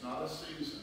it's not a season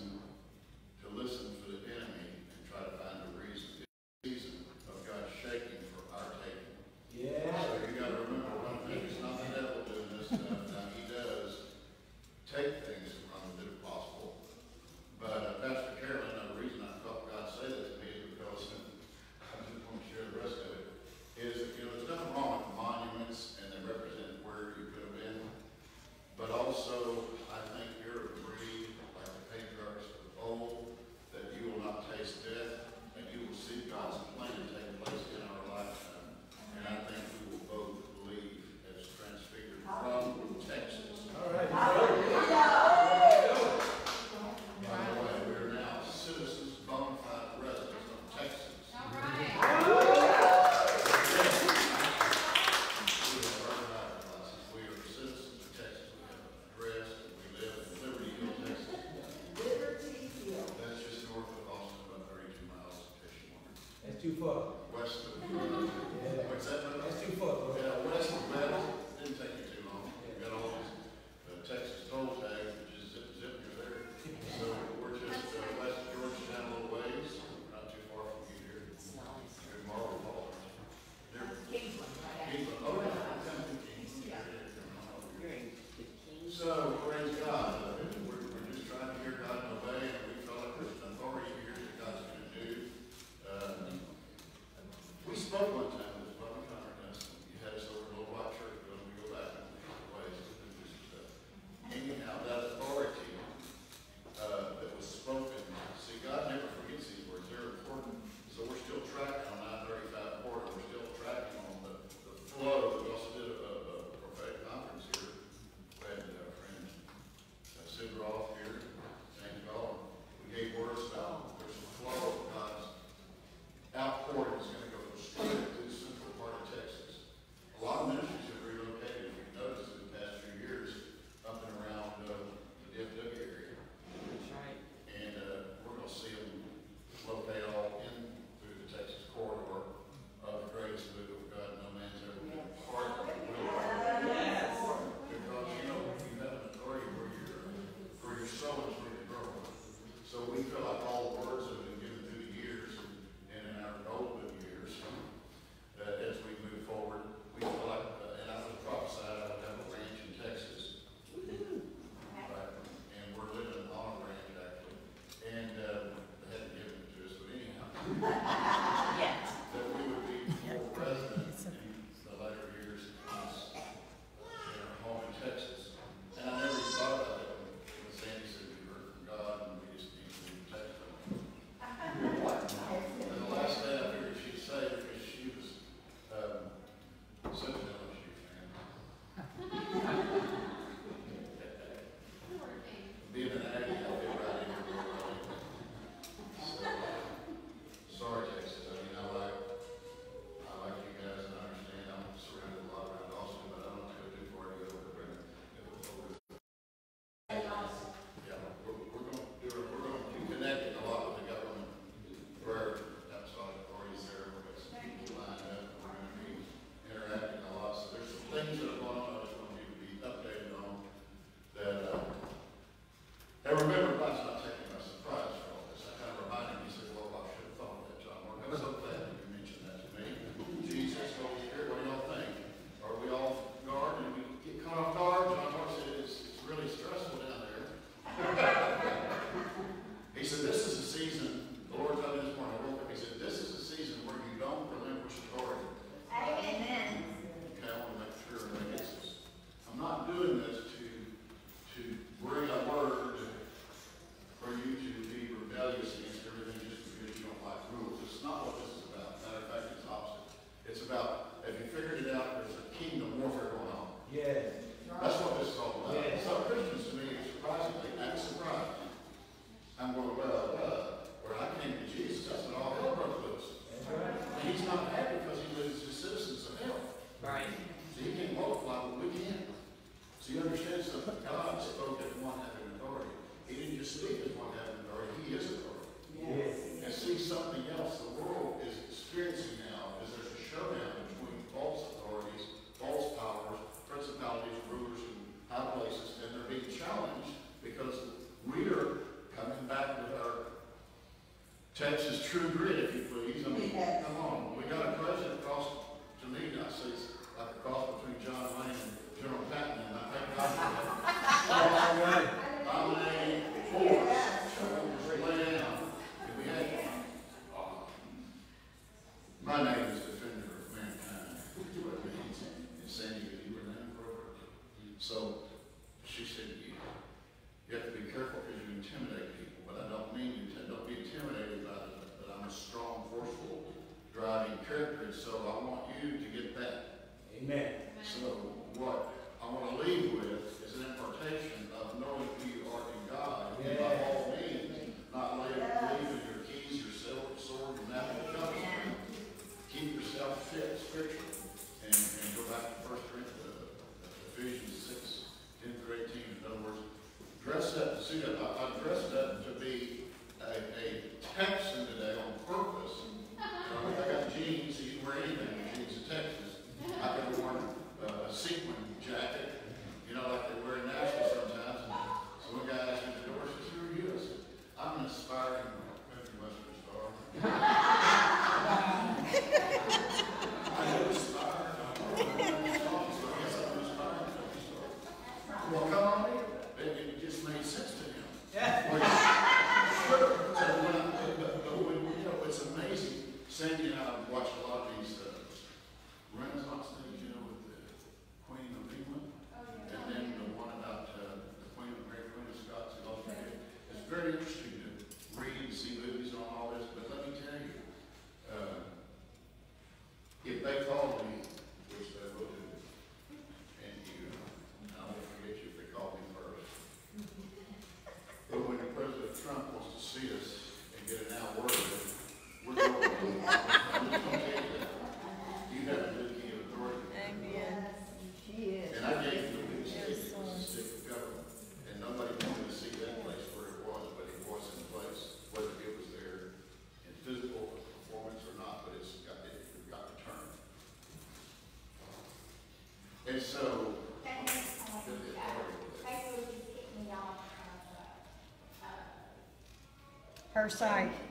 Her side.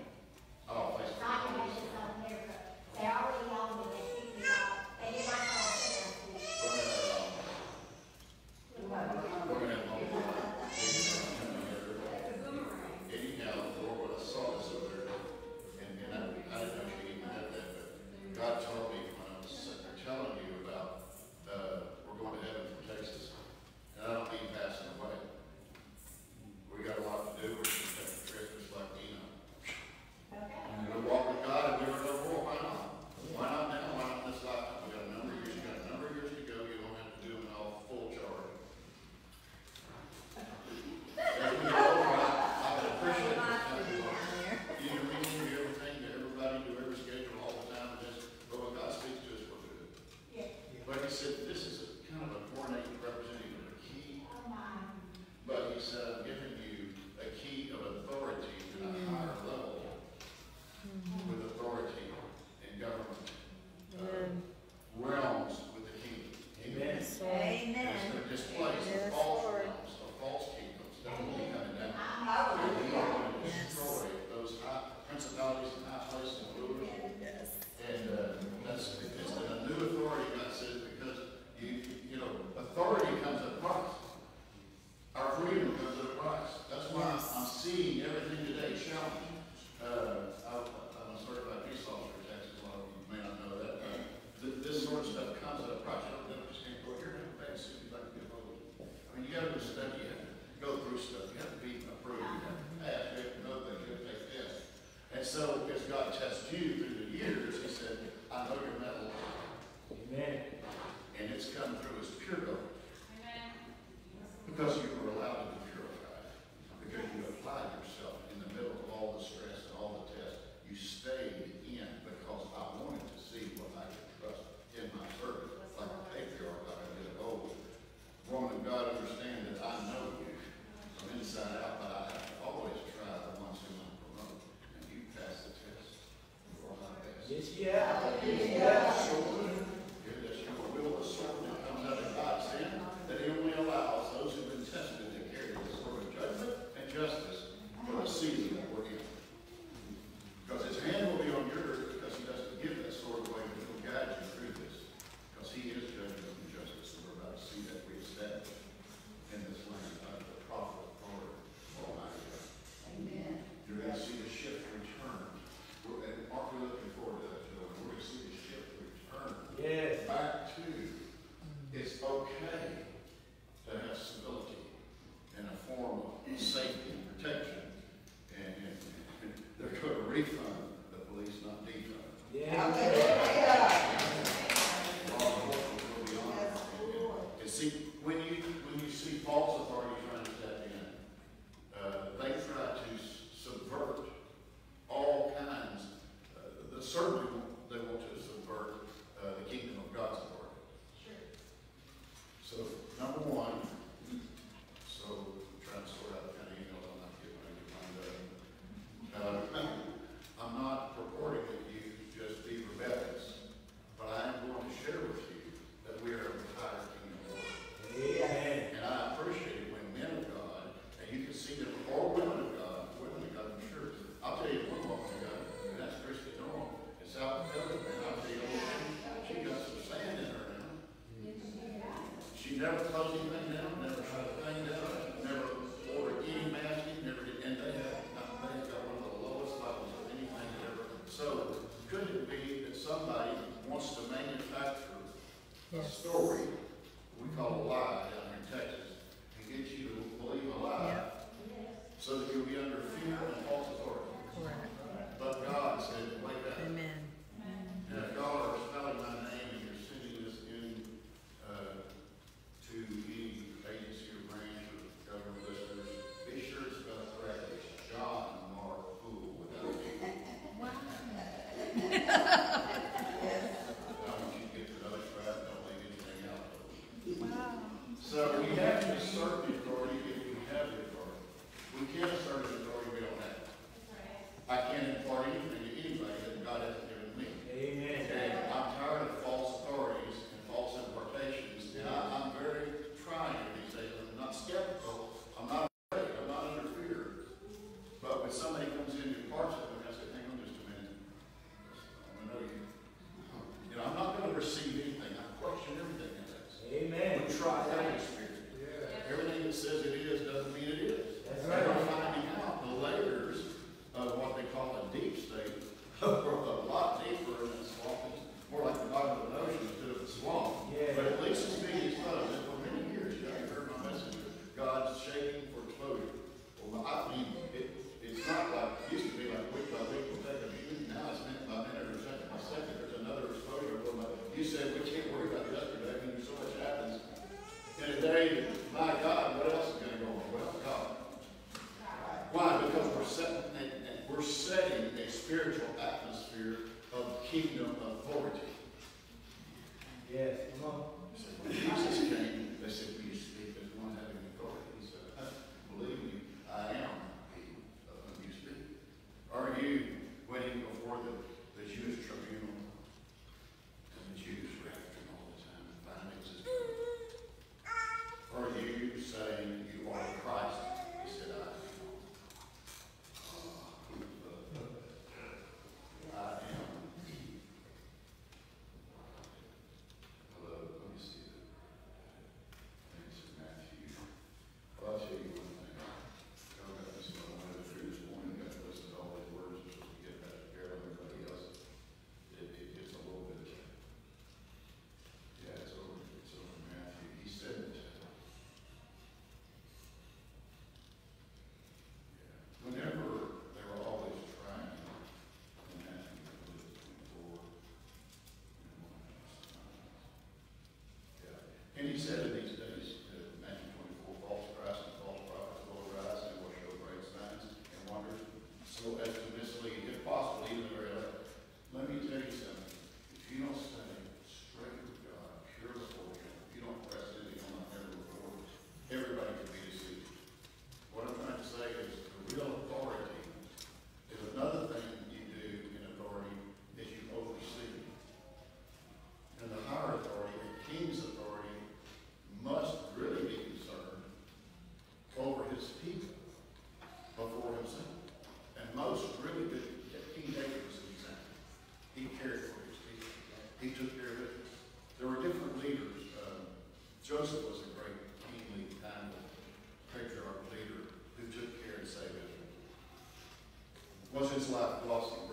Yes, yeah. Yes, yeah. And he said, Joseph was a great, kindly, kind patriarch leader who took care and saved Israel. Was his life glossy?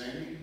Sandy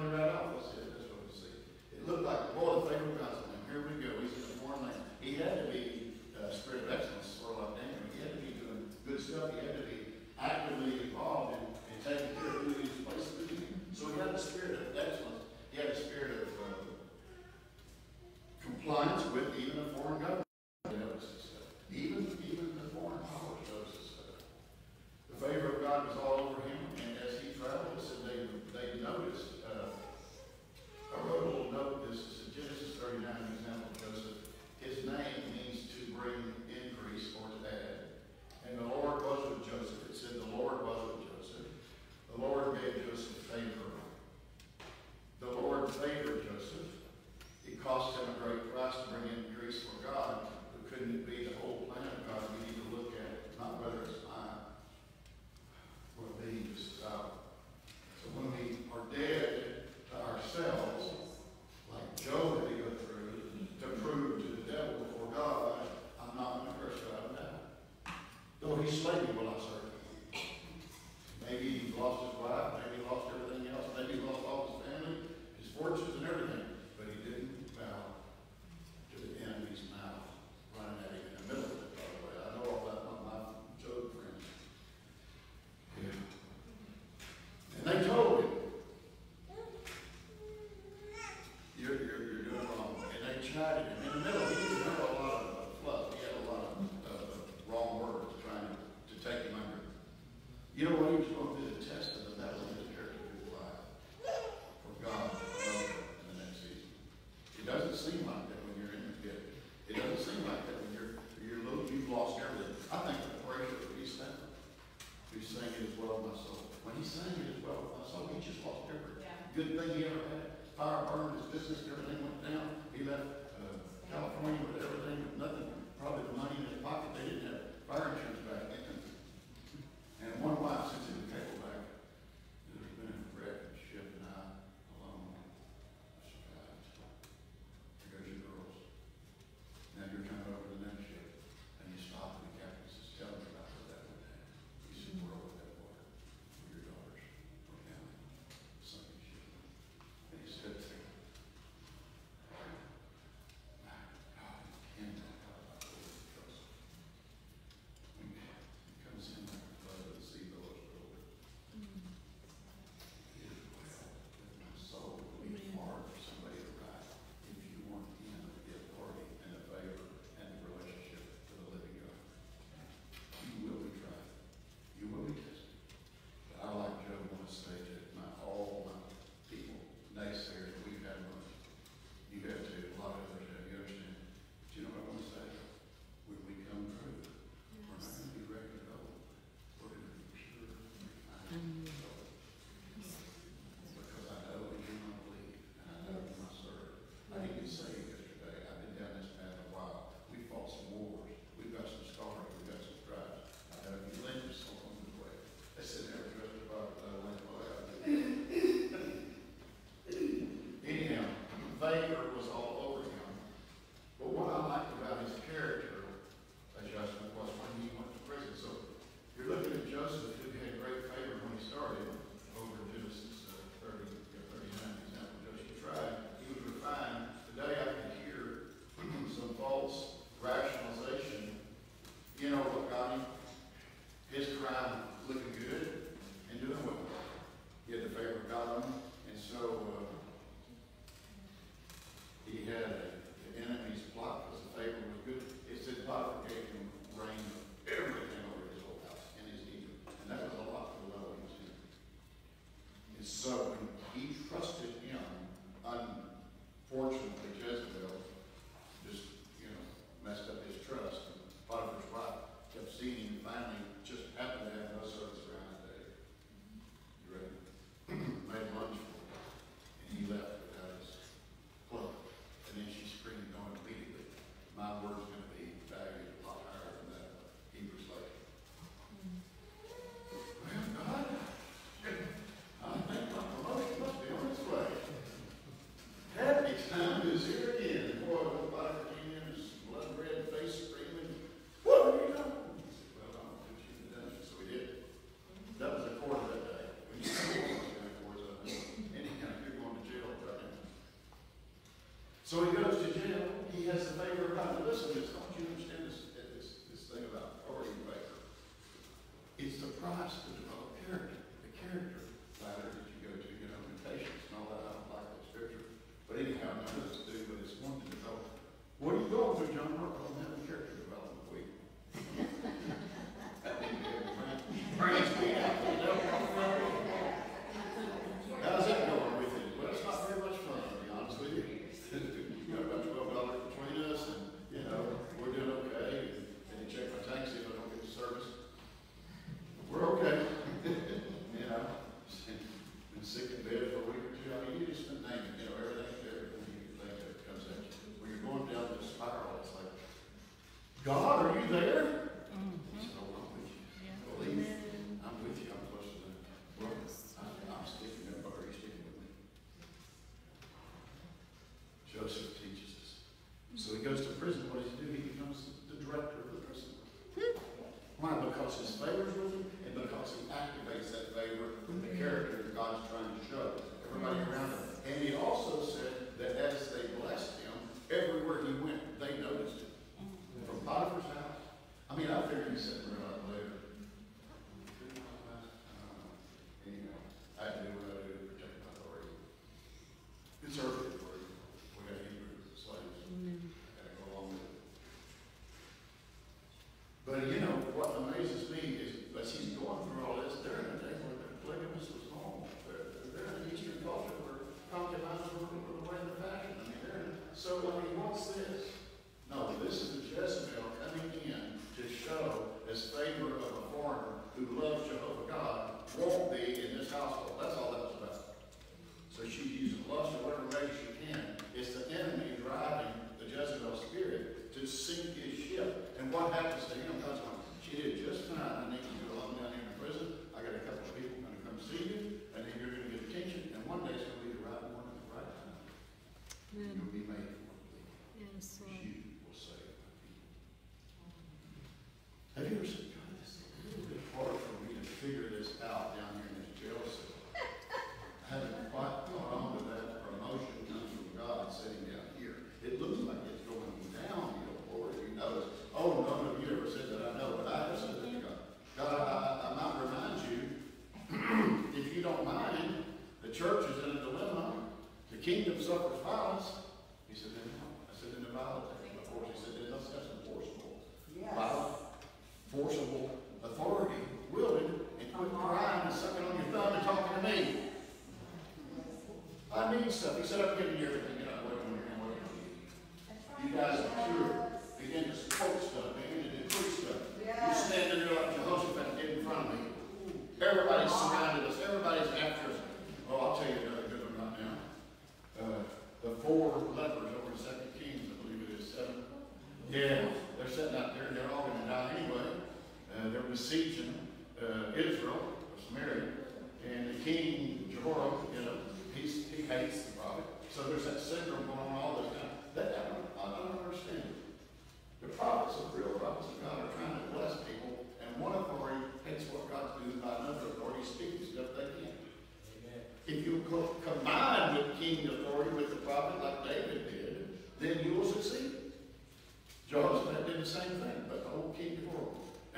she got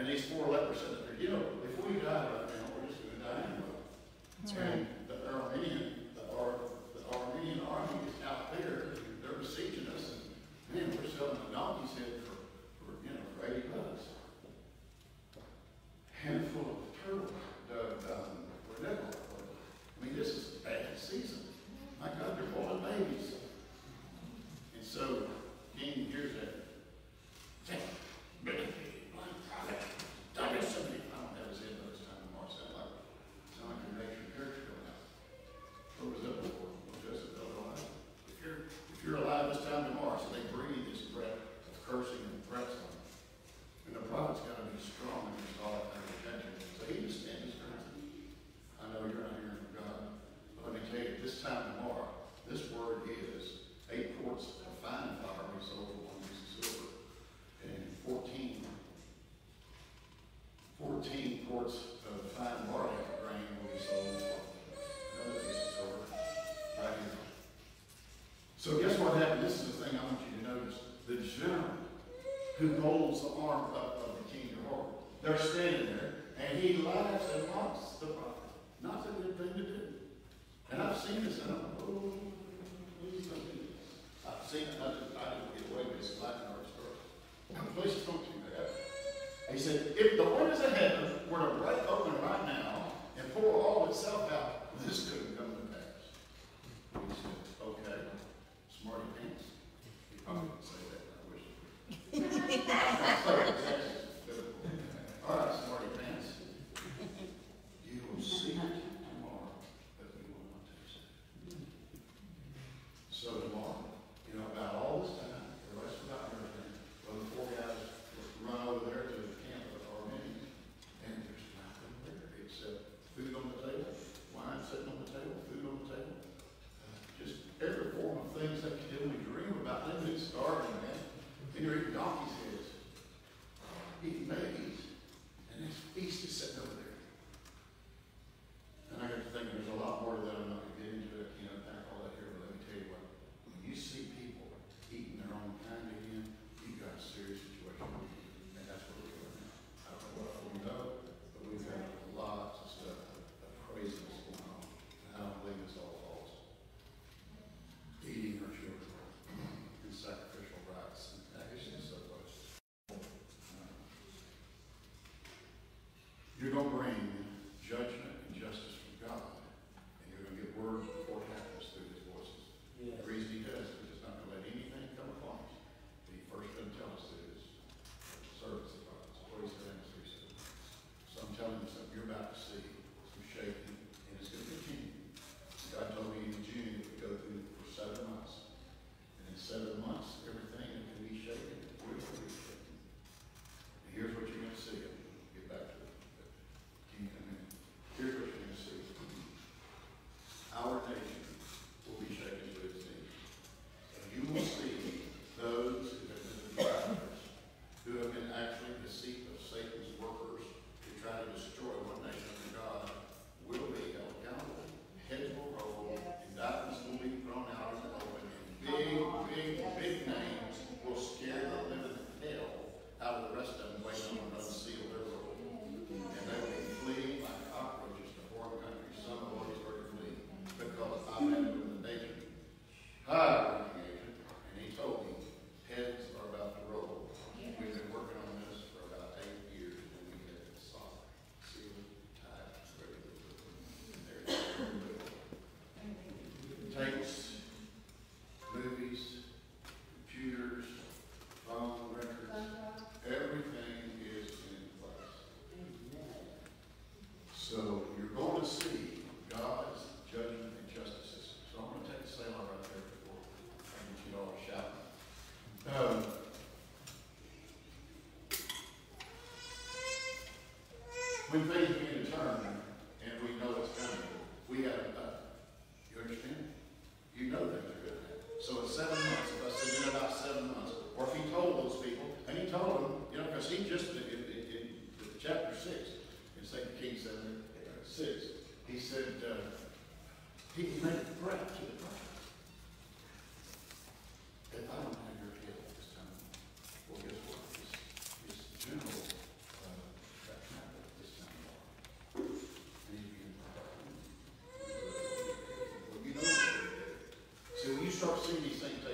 these four lepers said to her, you know, if we die, telling us something you're about to see. Who beat start seeing these things.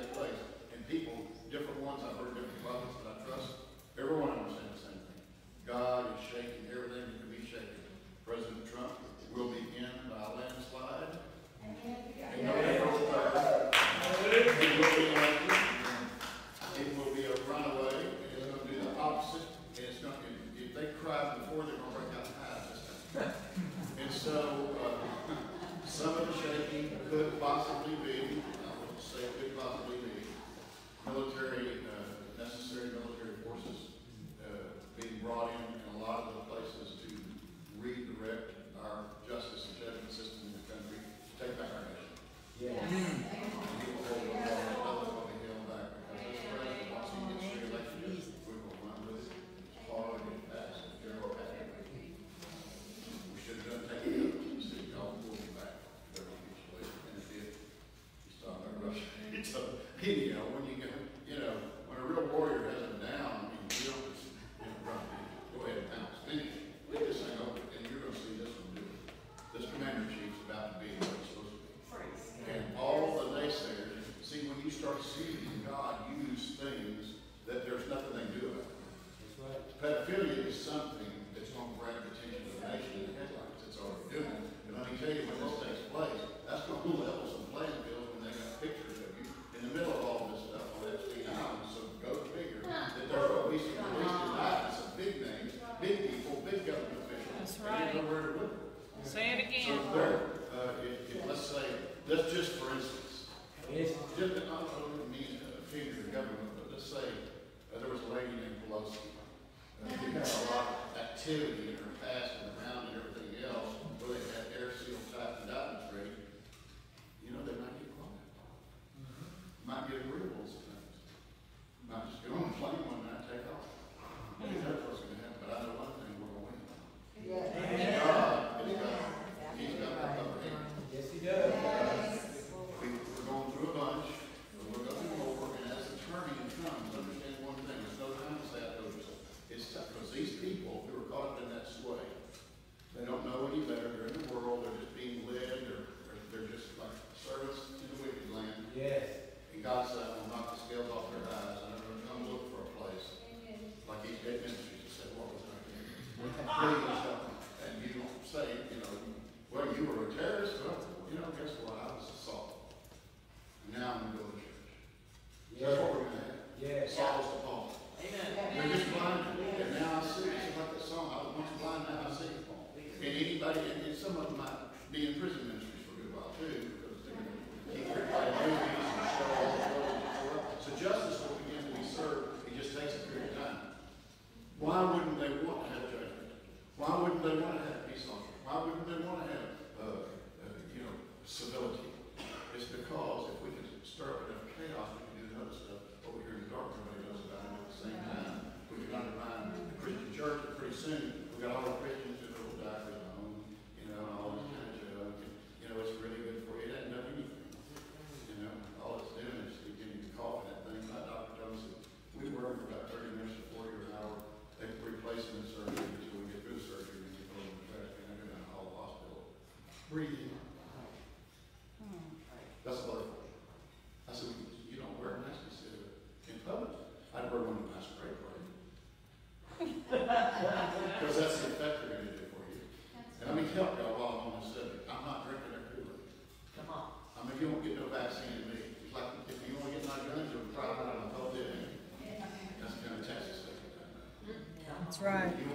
Right.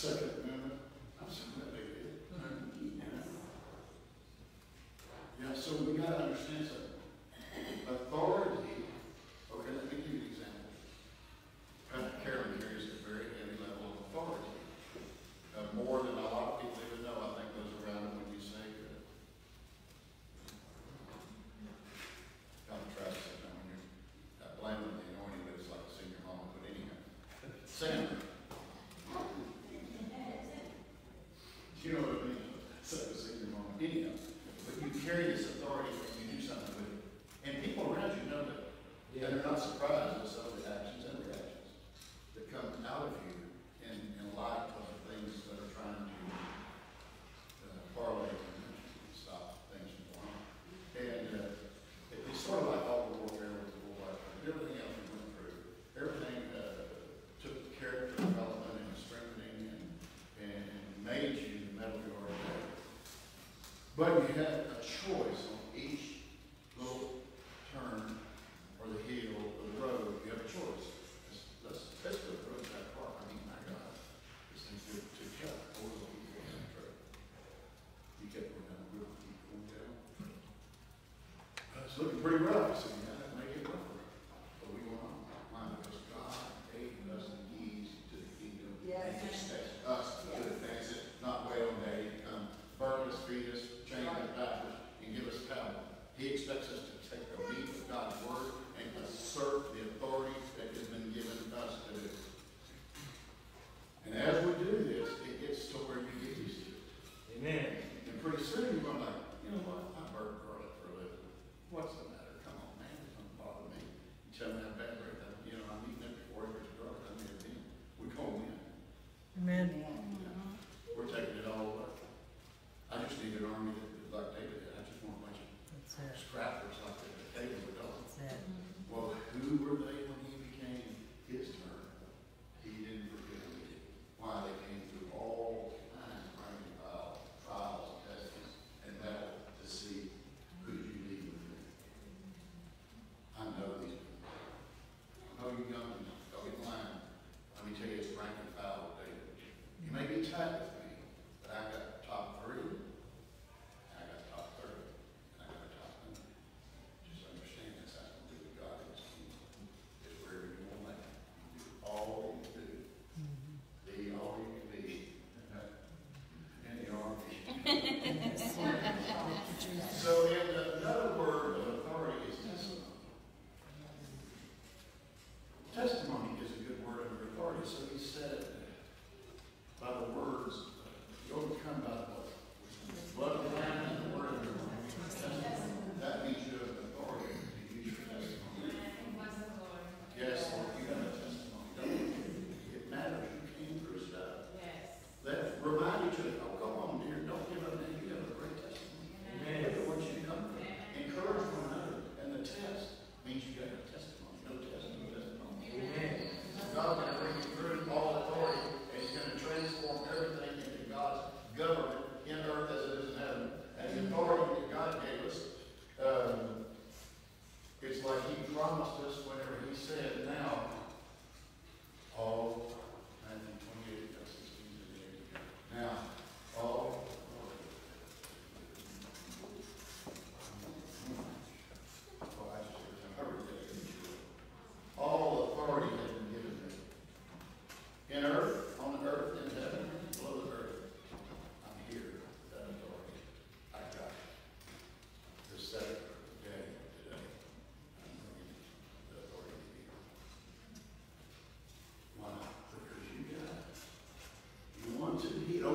Second Vâng, But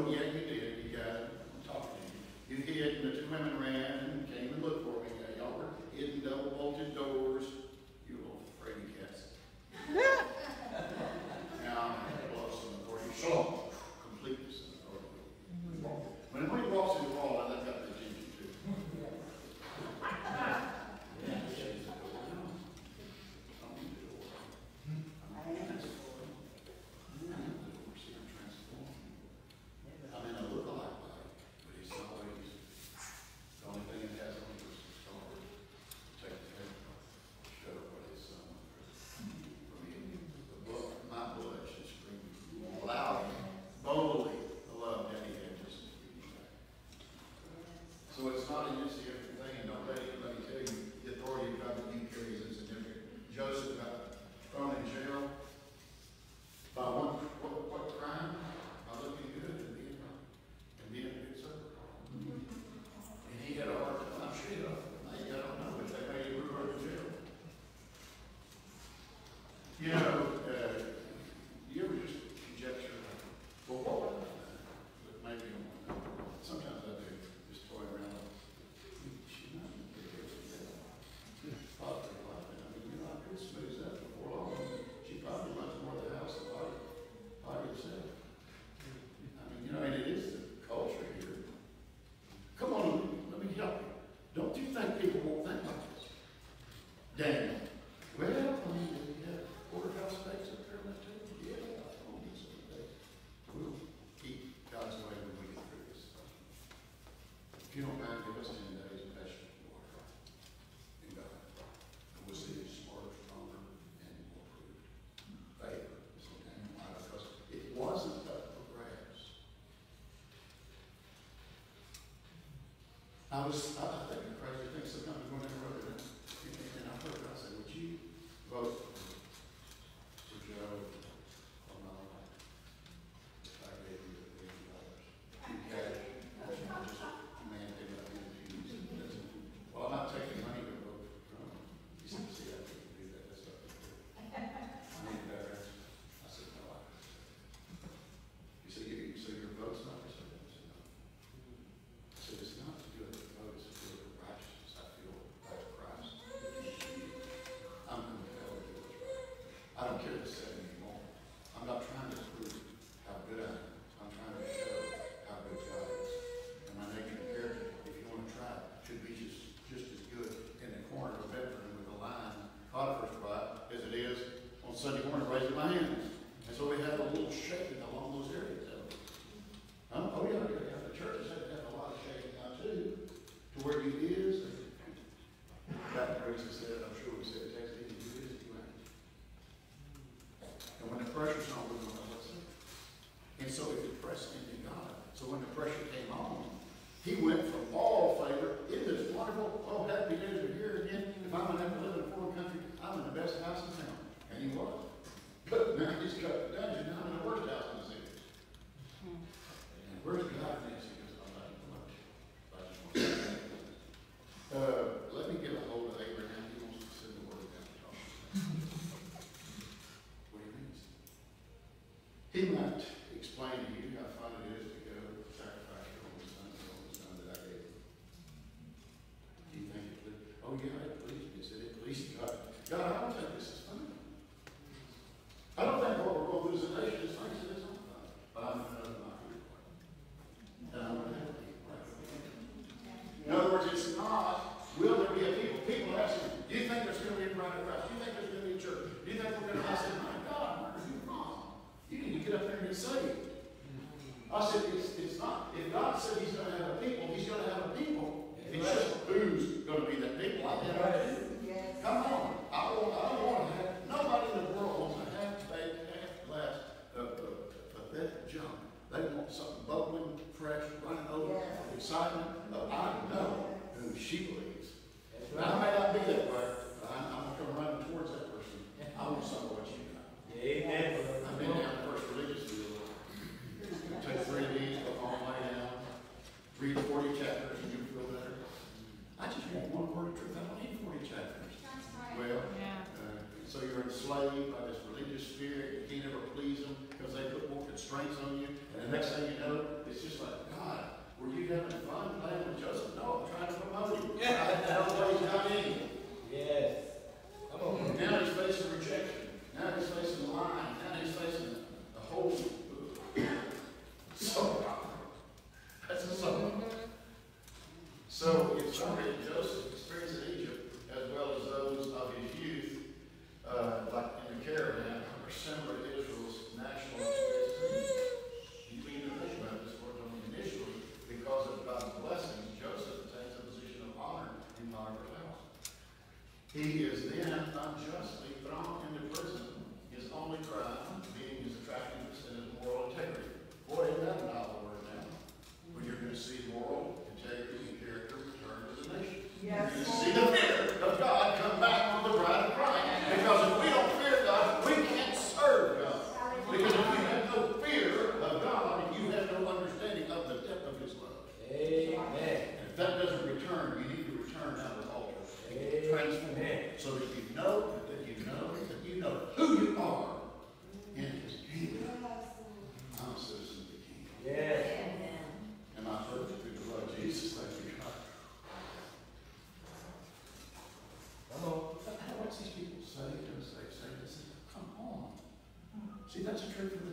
economía y So it's not an insignificant thing, and don't let anybody tell you the authority of God that He carries is significant. Joseph got thrown in jail, I was, I, I think, crazy thing, sometimes when I wrote it, and I heard it, I said, would you vote I'm. he might explain that's a for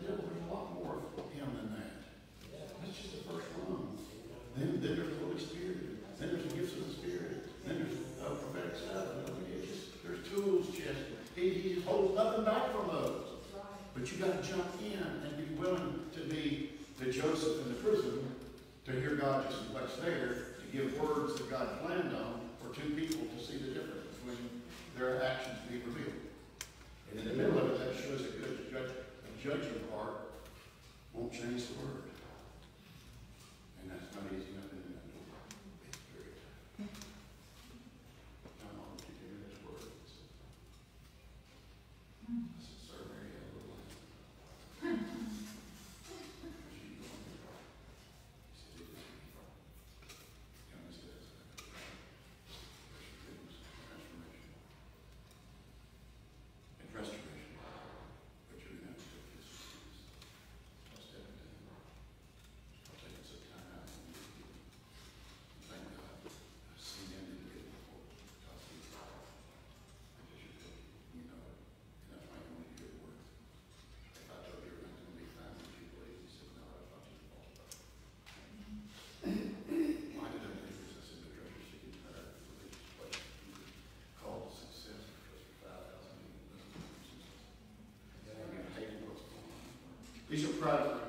These are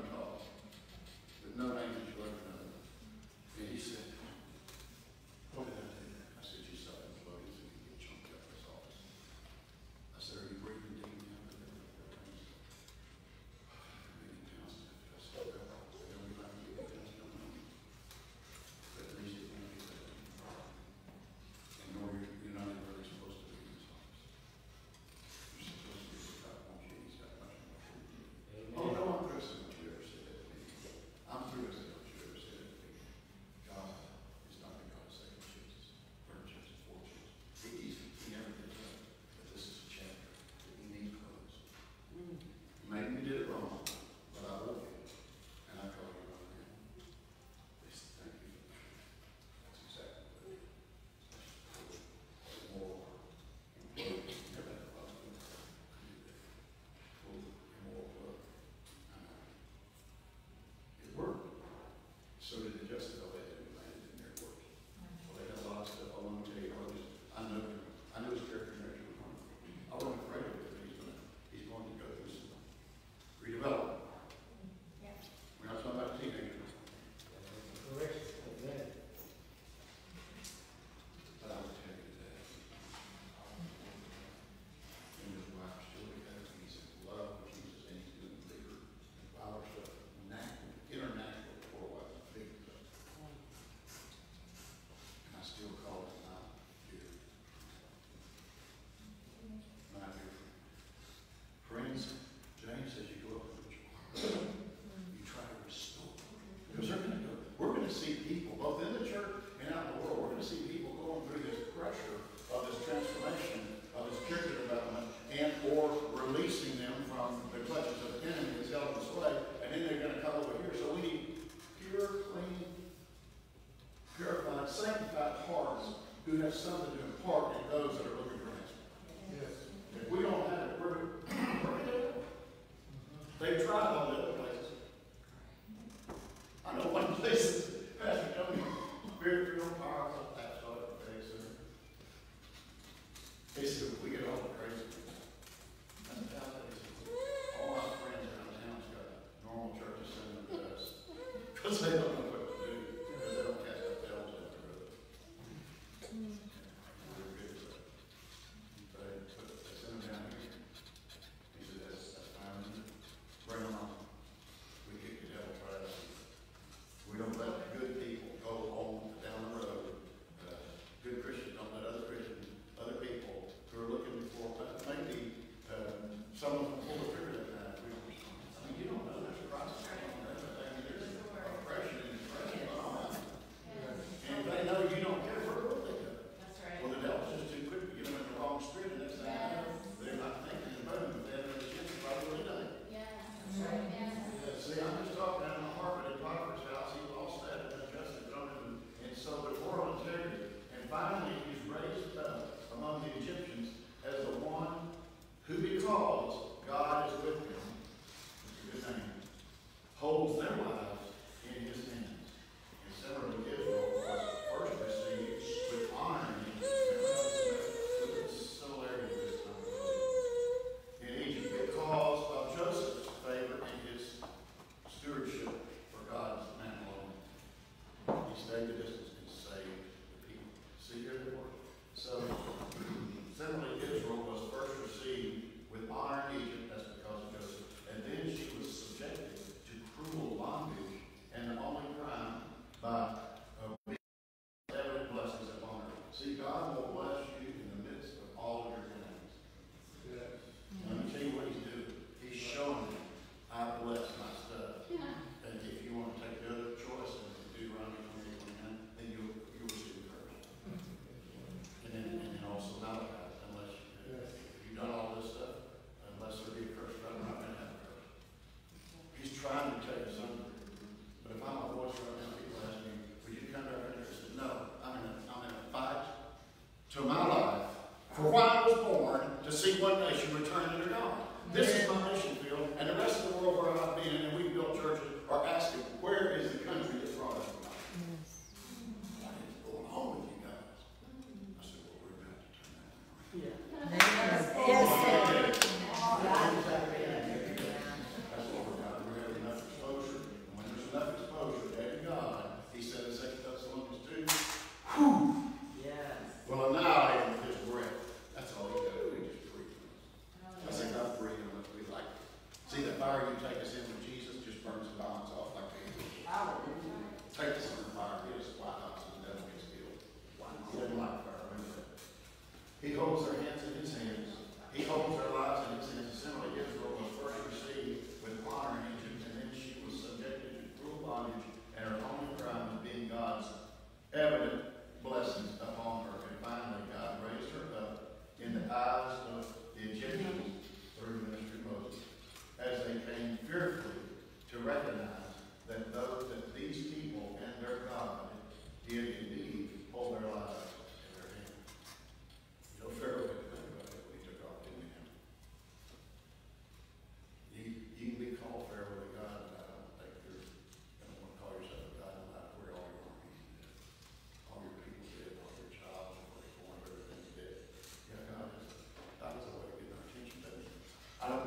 born to see one nation return under God. This is my mission field, and the rest of the world where I've been and we built churches are asking, where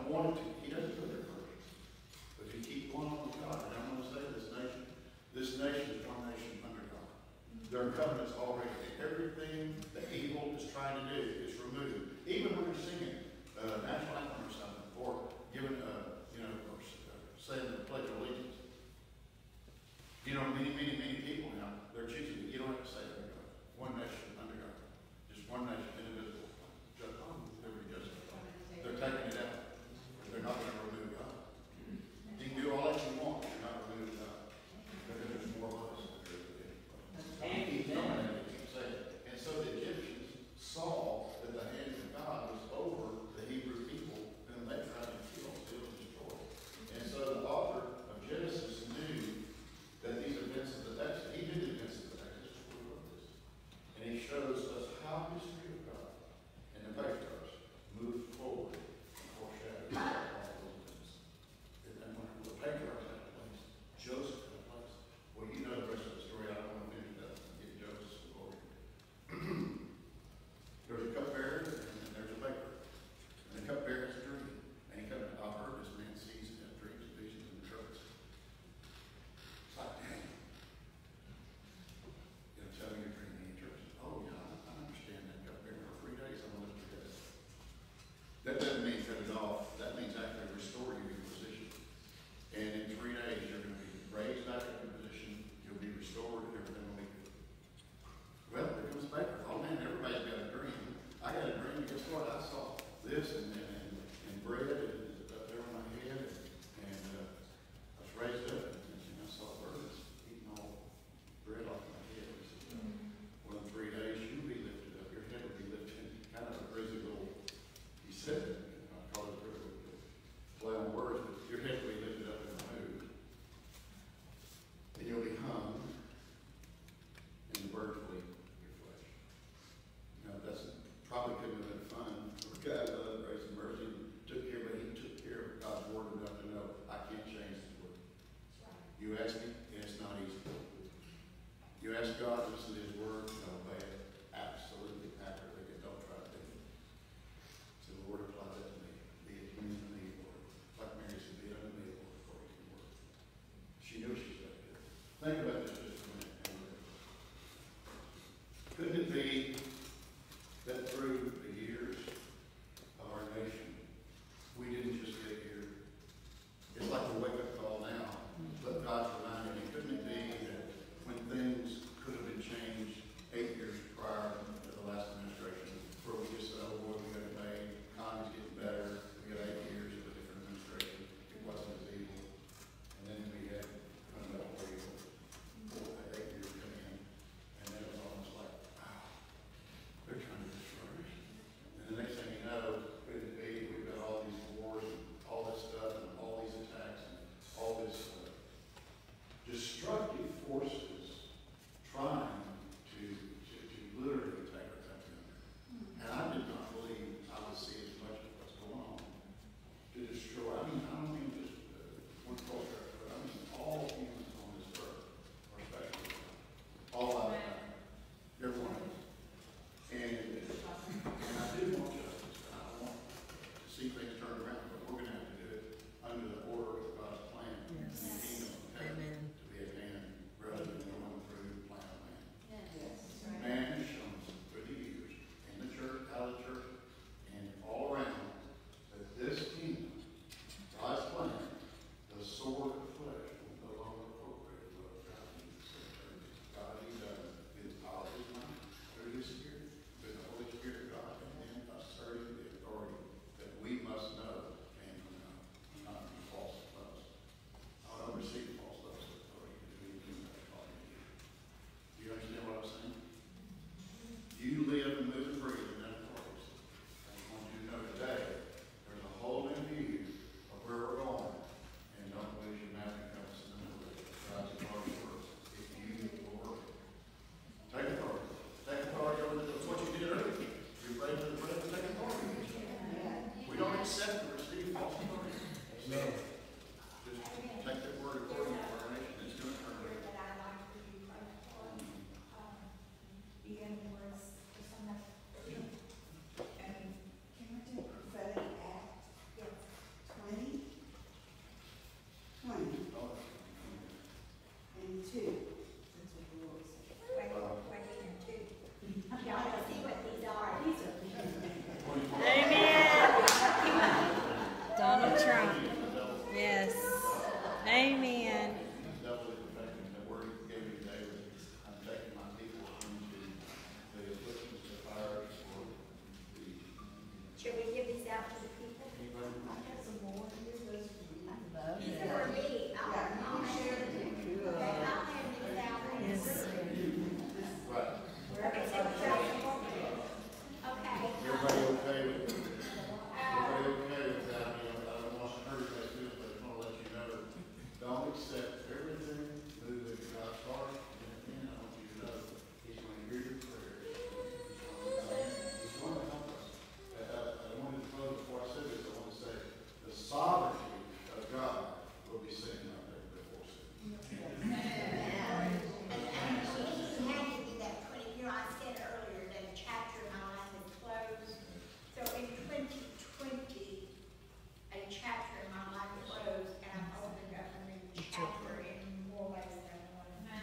wanted to.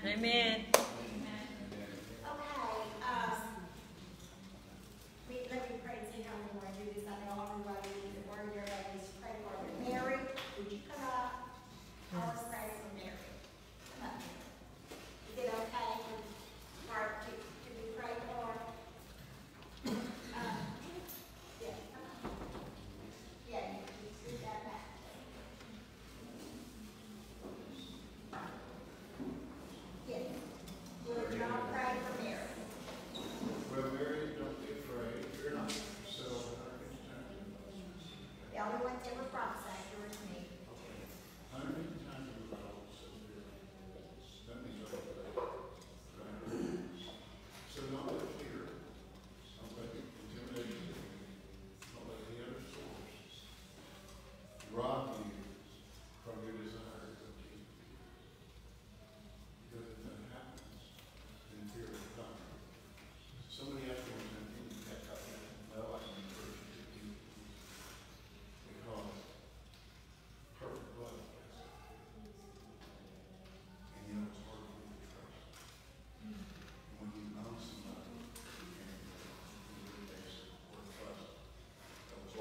Amen.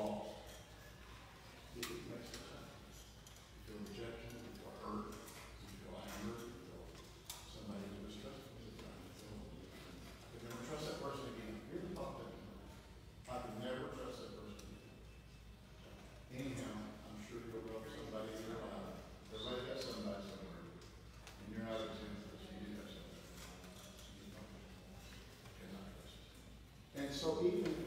If It makes. You feel rejection, you feel hurt, you feel anger, you feel somebody who is trusting you. You trust that person again. Here's the thought I can never trust that person again. Anyhow, I'm sure you'll love somebody in your life. Everybody's got somebody somewhere. And you're not exempt. And so even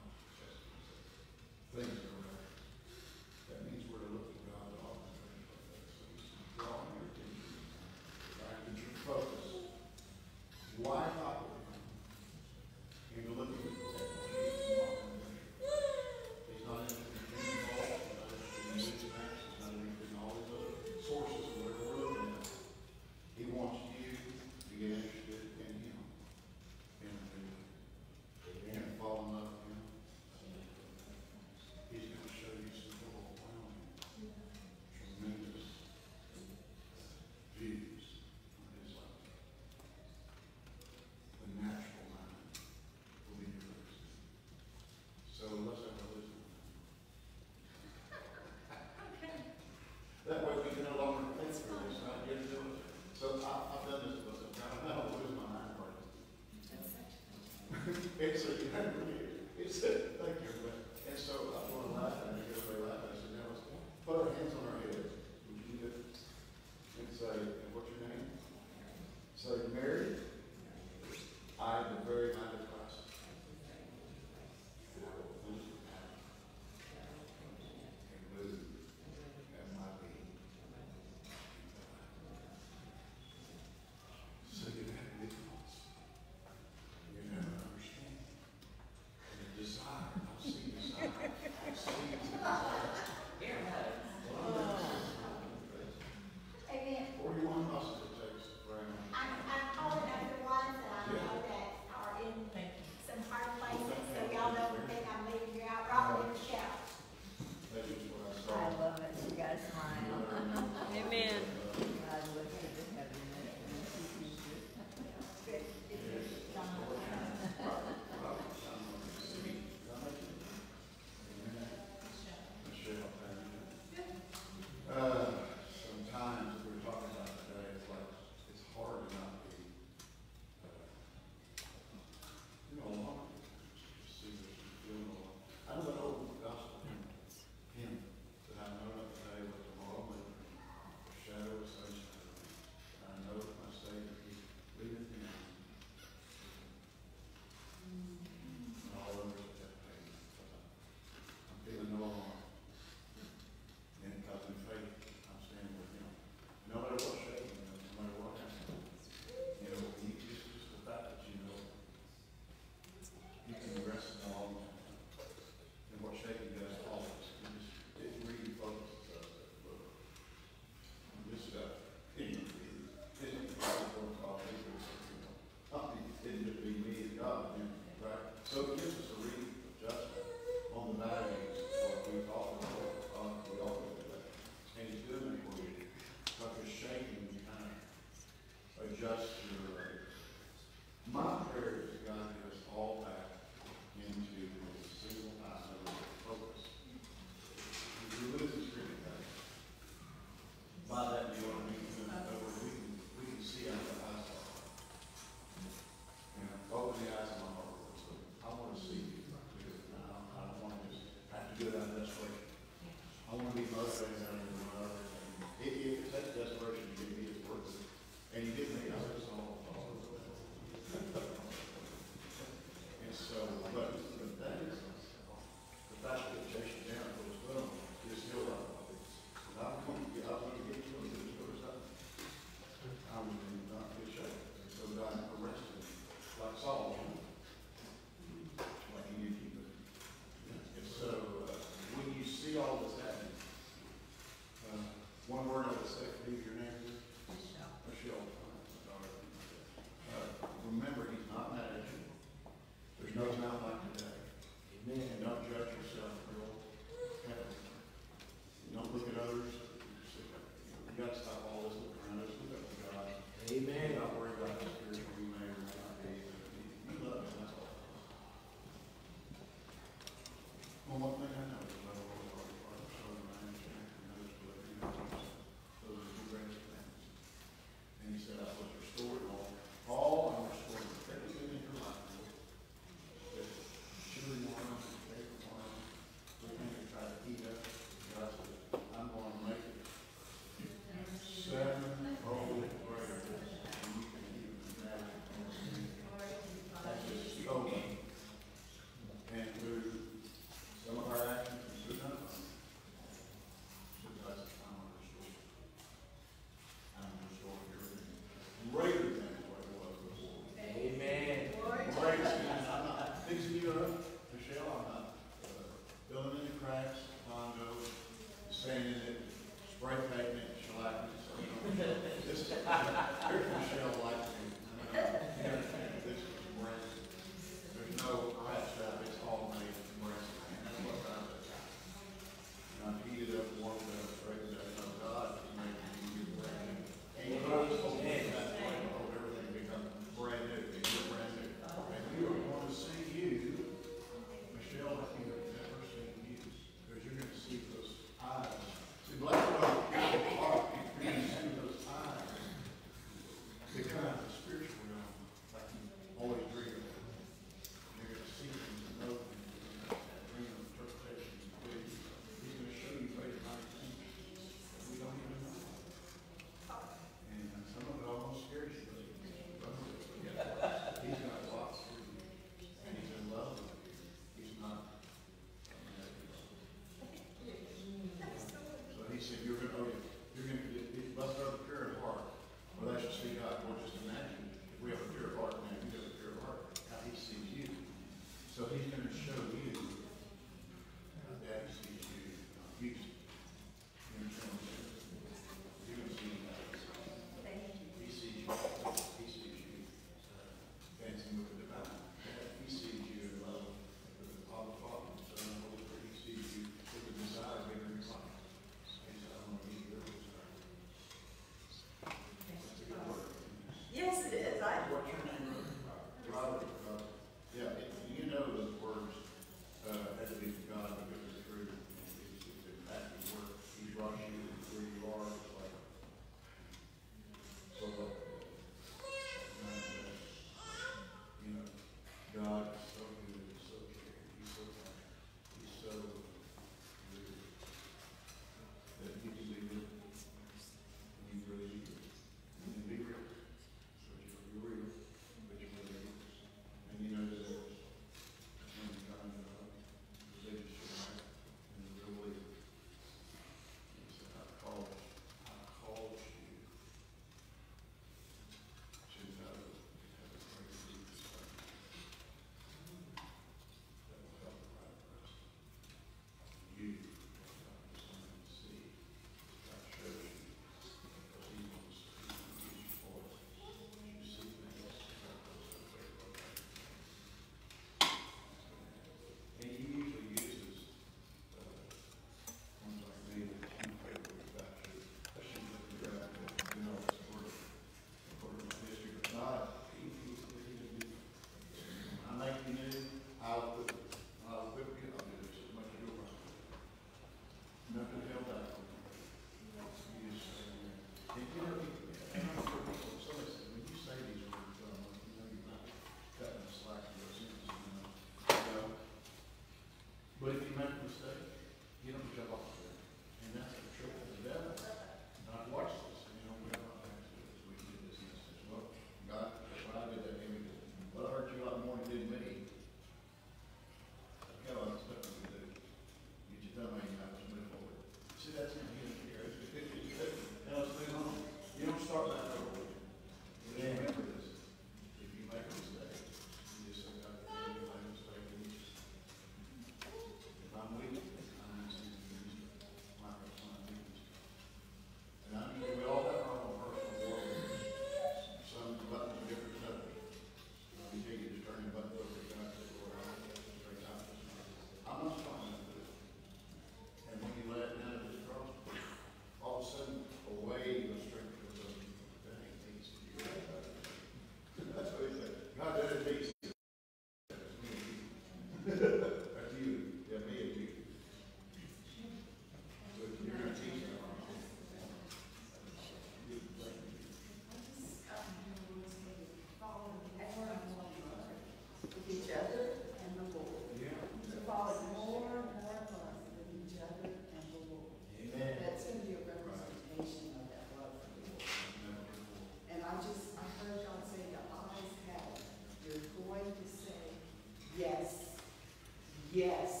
yes,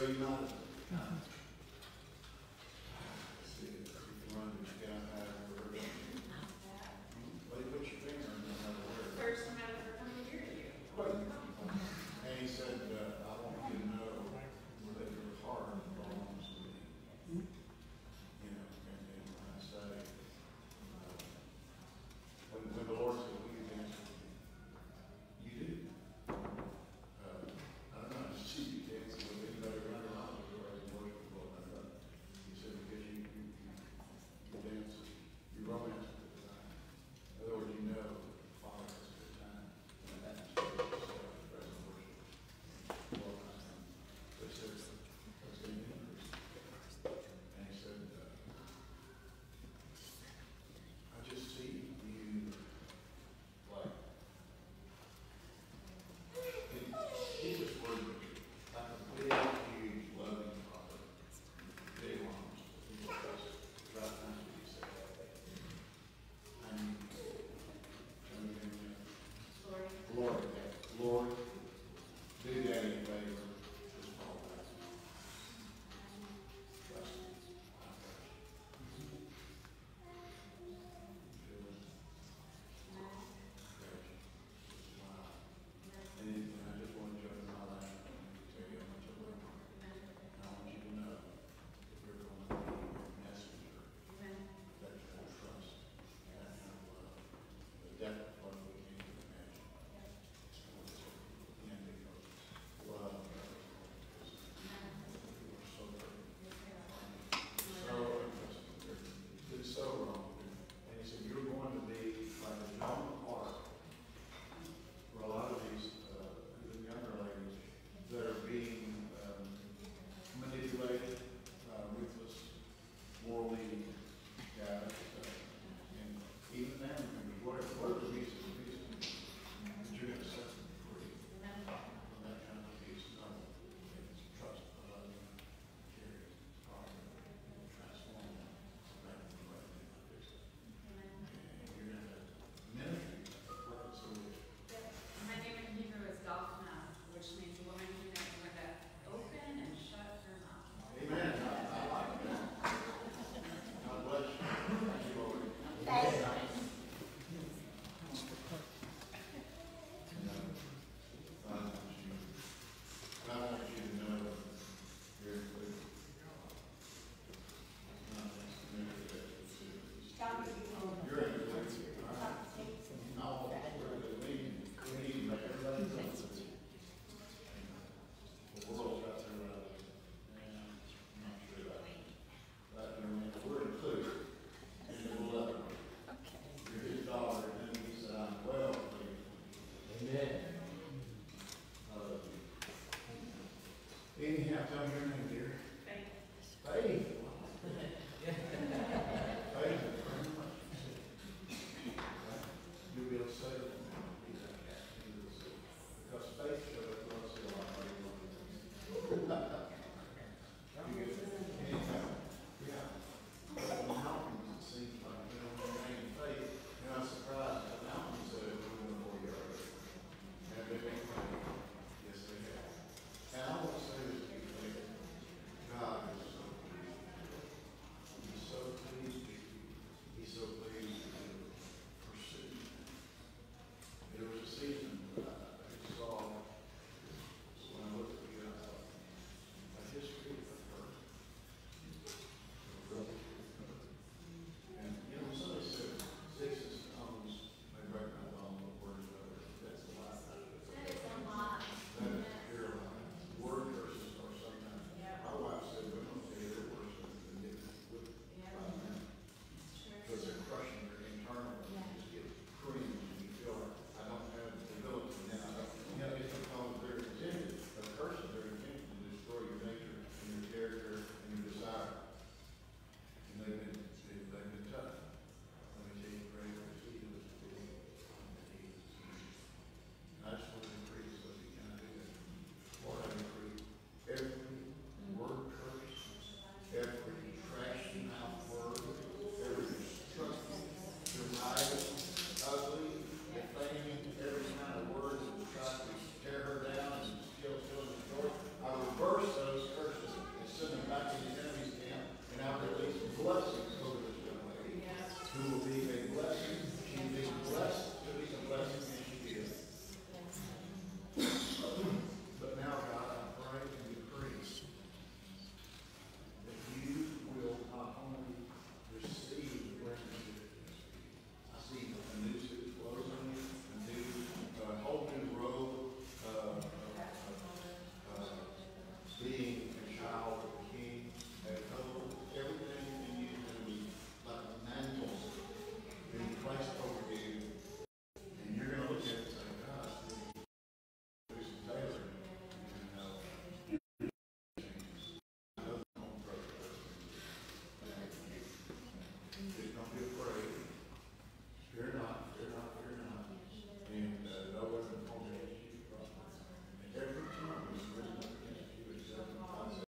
you united. Thank you.